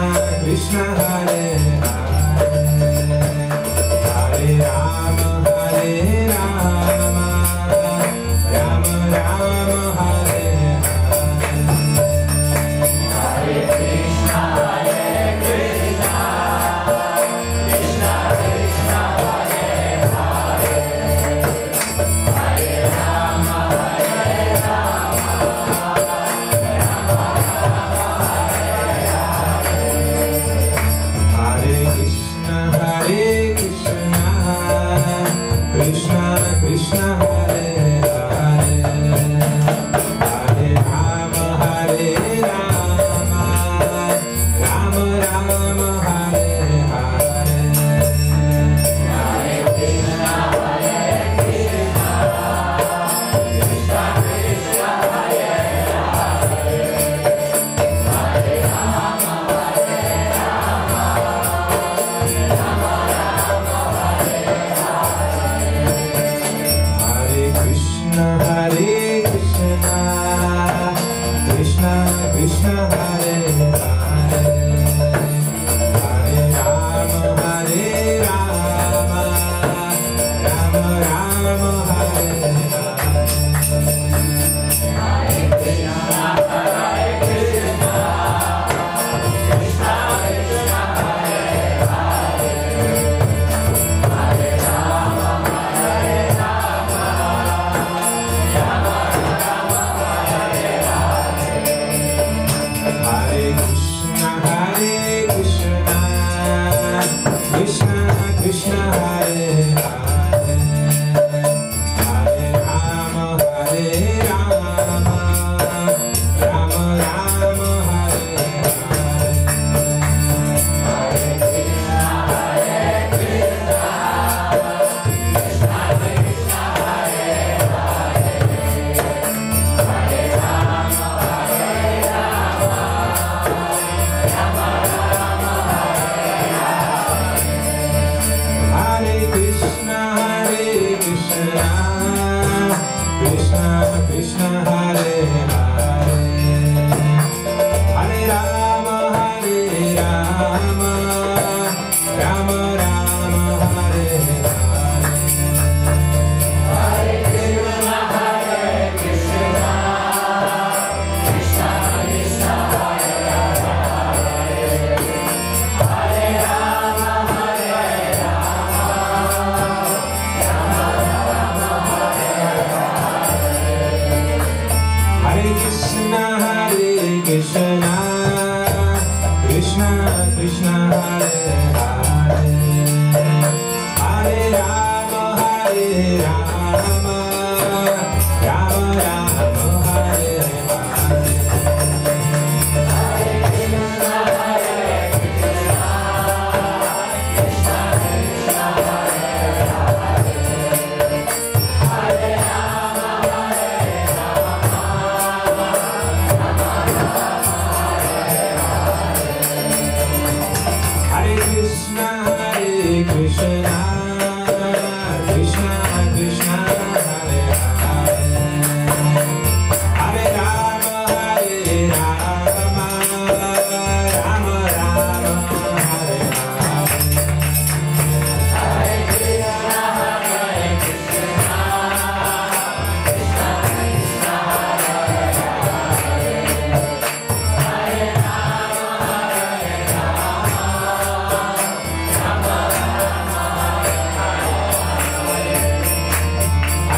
Krishna Hare Ram Hare Ram Hare Ram.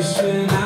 i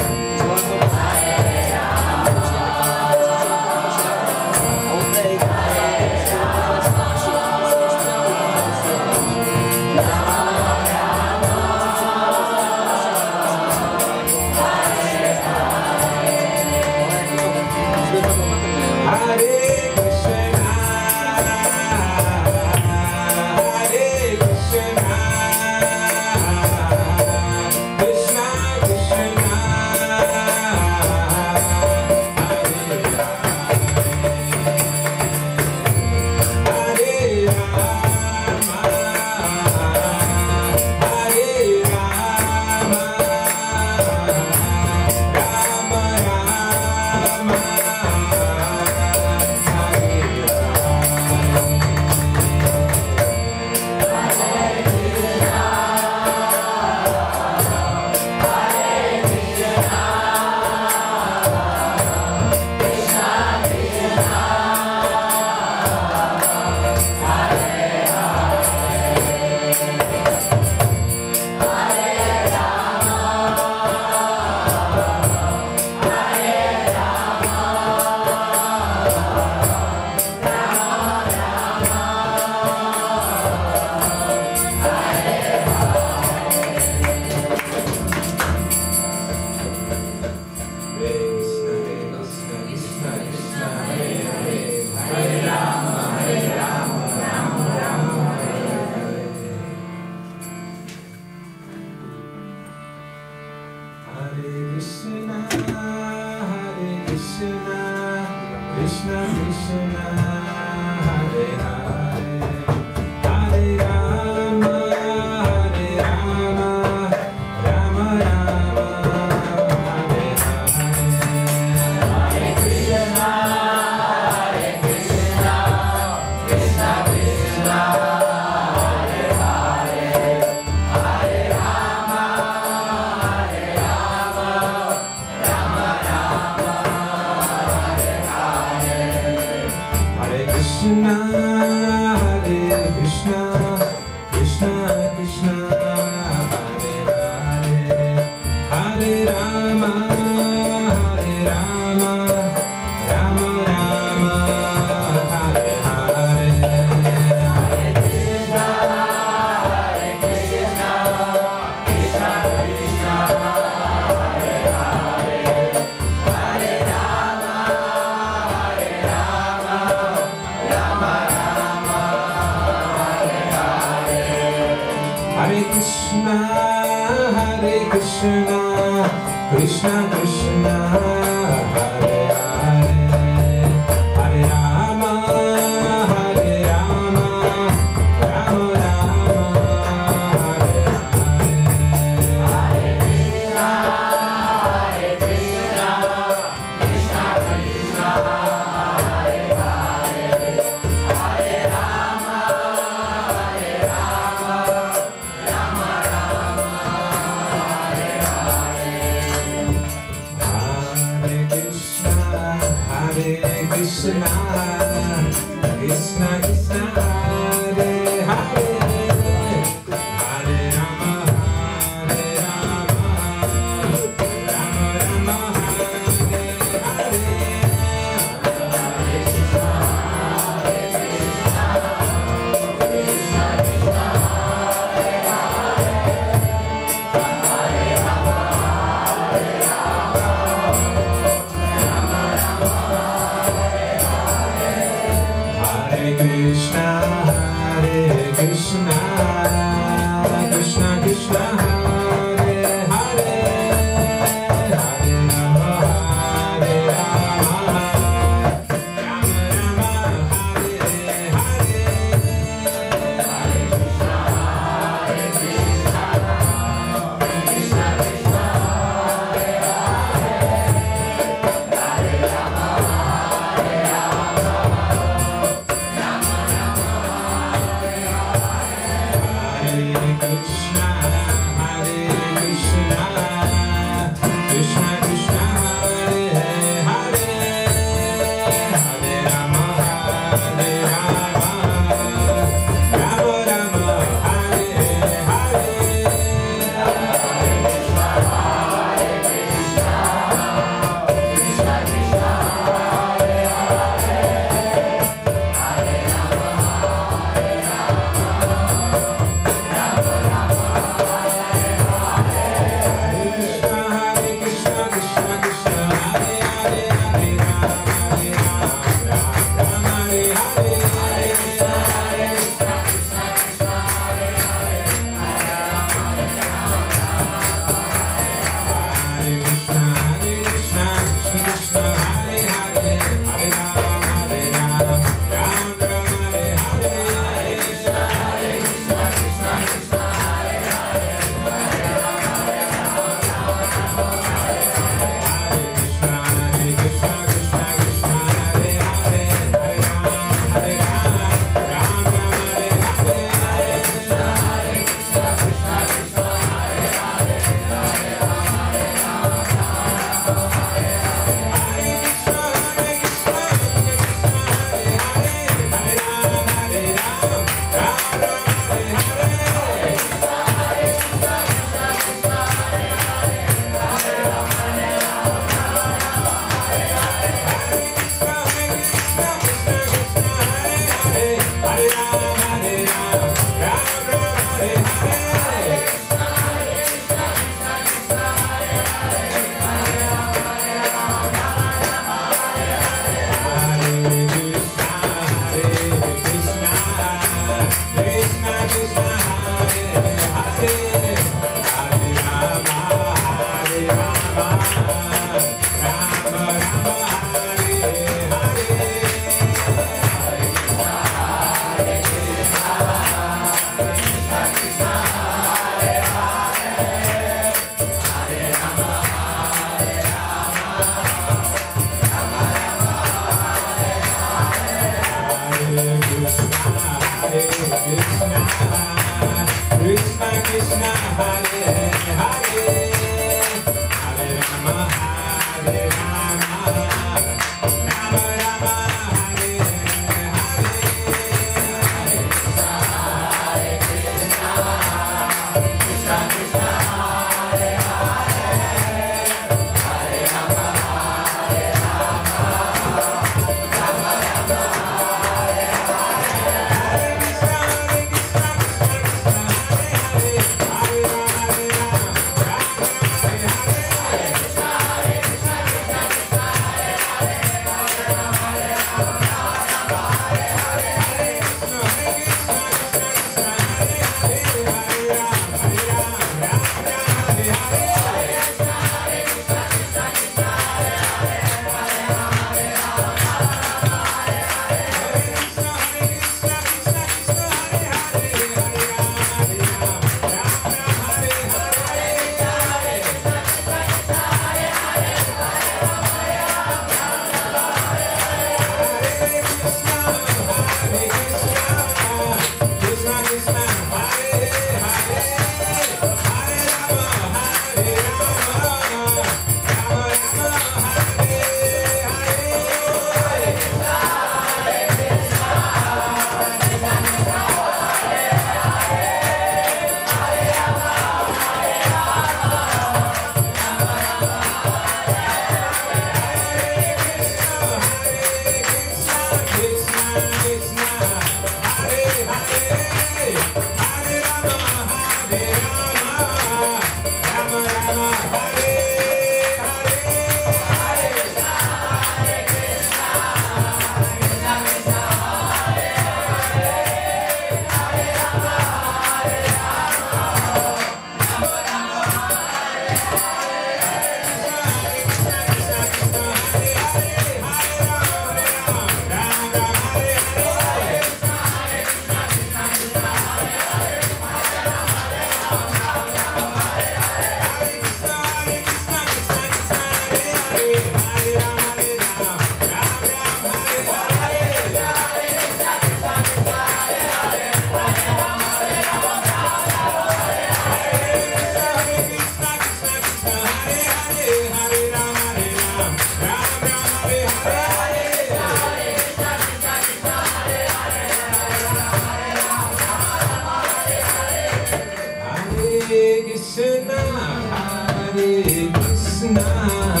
Hare Krishna.